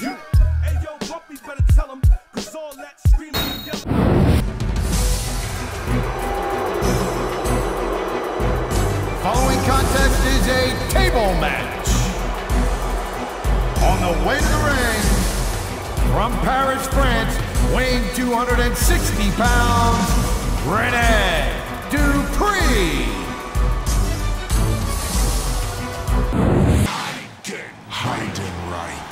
you. Hey yo, Bumpy, better tell him, cause all that screaming and yelling. Following contest is a table match. On the way to the ring, from Paris, France, weighing 260 pounds, Rene Dupree. And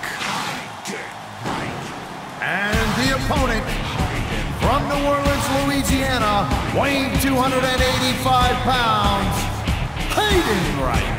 weighing 285 pounds, Heidenreich.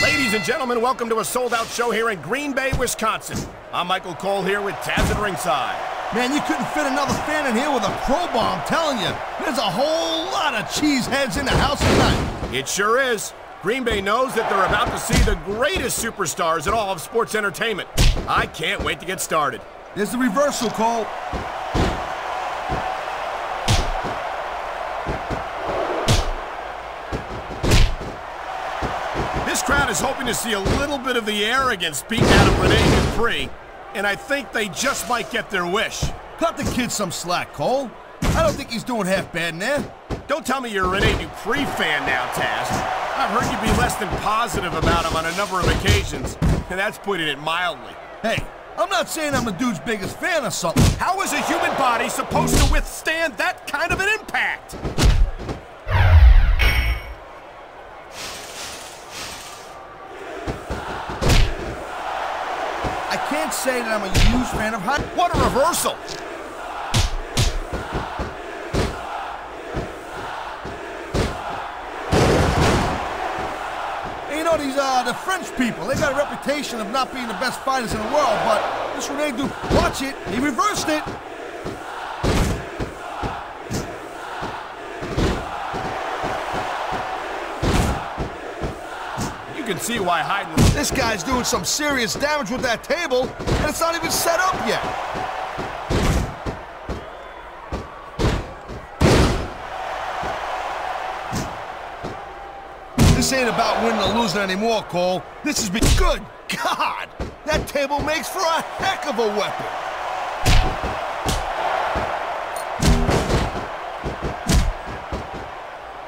Ladies and gentlemen, welcome to a sold-out show here in Green Bay, Wisconsin. I'm Michael Cole here with Taz at ringside. Man, you couldn't fit another fan in here with a crowbar, I'm telling you. There's a whole lot of cheeseheads in the house tonight. It sure is. Green Bay knows that they're about to see the greatest superstars in all of sports entertainment. I can't wait to get started. There's the reversal, Cole. This crowd is hoping to see a little bit of the arrogance beaten out of Rene Dupree, and I think they just might get their wish. Cut the kid some slack, Cole. I don't think he's doing half bad in there. Don't tell me you're a Rene Dupree fan now, Taz. I've heard you be less than positive about him on a number of occasions, and that's putting it mildly. Hey, I'm not saying I'm the dude's biggest fan or something. How is a human body supposed to withstand that kind of an impact? I can't say that I'm a huge fan of. What a reversal! Know, these, uh, the French people, they got a reputation of not being the best fighters in the world, but this Rene do, watch it, he reversed it. You can see why Hyden... This guy's doing some serious damage with that table, and it's not even set up yet. This ain't about winning or losing anymore, Cole. This has been good. God, that table makes for a heck of a weapon.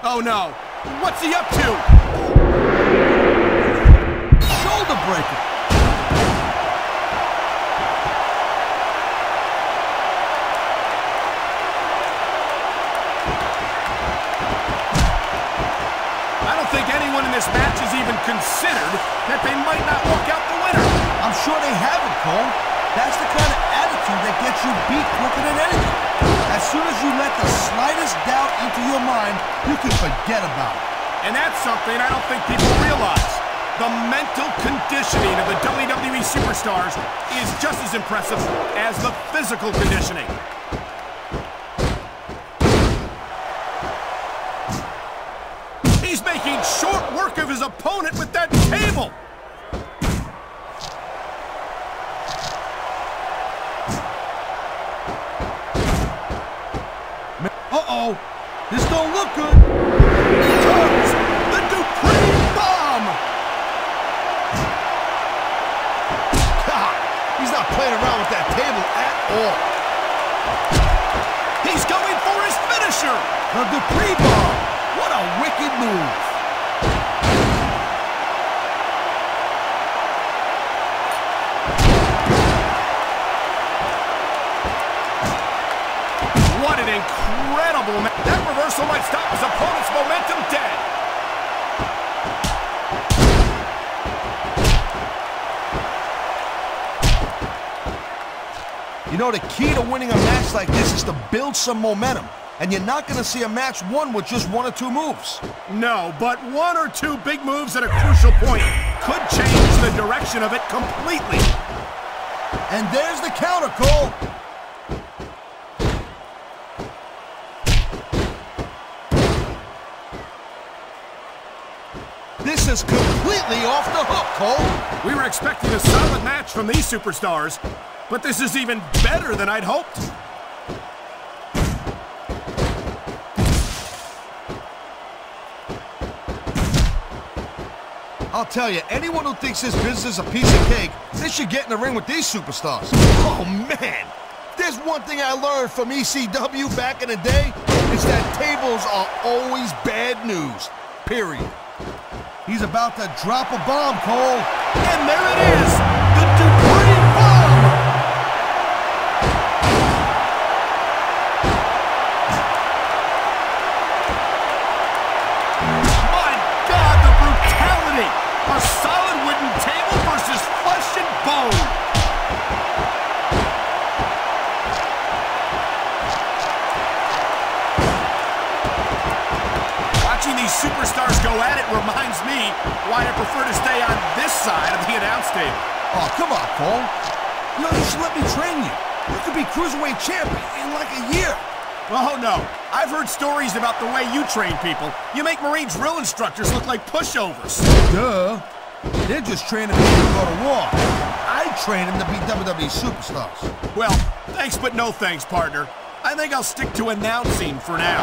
Oh no! What's he up to? Shoulder breaker. Sure they have it, Cole. That's the kind of attitude that gets you beat quicker than anything. As soon as you let the slightest doubt into your mind, you can forget about it. And that's something I don't think people realize. The mental conditioning of the WWE superstars is just as impressive as the physical conditioning. He's making short work of his opponent with that table. This don't look good. Comes the Dupree bomb. God, he's not playing around with that table at all. He's going for his finisher. The Dupree bomb. What a wicked move. That reversal might stop his opponent's momentum dead. You know, the key to winning a match like this is to build some momentum. And you're not going to see a match won with just one or two moves. No, but one or two big moves at a crucial point could change the direction of it completely. And there's the counter, Cole. is completely off the hook, Cole. We were expecting a solid match from these superstars, but this is even better than I'd hoped. I'll tell you, anyone who thinks this business is a piece of cake, they should get in the ring with these superstars. Oh, man! There's one thing I learned from ECW back in the day, it's that tables are always bad news, period. He's about to drop a bomb, Cole. And there it is, why I prefer to stay on this side of the announce table. Oh, come on, Cole. You know, you should let me train you. You could be Cruiserweight champion in like a year. Oh, no. I've heard stories about the way you train people. You make Marine drill instructors look like pushovers. Duh. They're just training people to go to war. I train them to be WWE superstars. Well, thanks but no thanks, partner. I think I'll stick to announcing for now.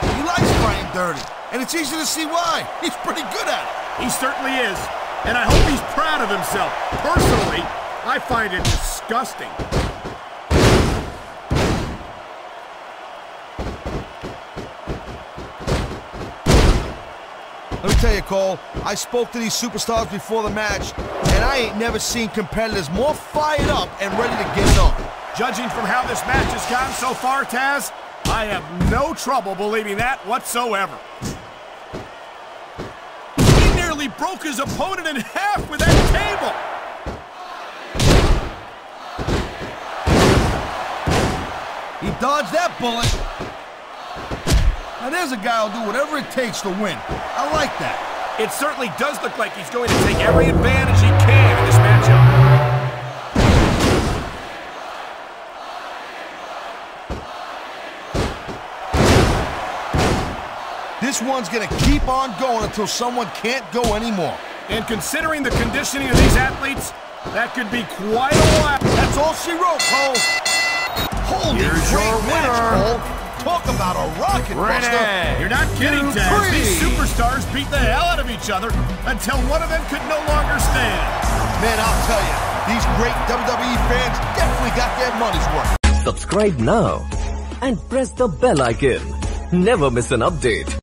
He likes fighting dirty, and it's easy to see why. He's pretty good at it. He certainly is. And I hope he's proud of himself. Personally, I find it disgusting. Let me tell you, Cole, I spoke to these superstars before the match, and I ain't never seen competitors more fired up and ready to get it on. Judging from how this match has gone so far, Taz, I have no trouble believing that whatsoever. He nearly broke his opponent in half with that table. He dodged that bullet. Now there's a guy who'll do whatever it takes to win. I like that. It certainly does look like he's going to take every advantage he can This one's gonna keep on going until someone can't go anymore. And considering the conditioning of these athletes, that could be quite a while. That's all she wrote, Cole. Holy Here's great your match, winner. Cole. Talk about a rocket buster. You're not kidding, Taz. These superstars beat the hell out of each other until one of them could no longer stand. Man, I'll tell you, these great WWE fans definitely got their money's worth. Subscribe now and press the bell icon. Never miss an update.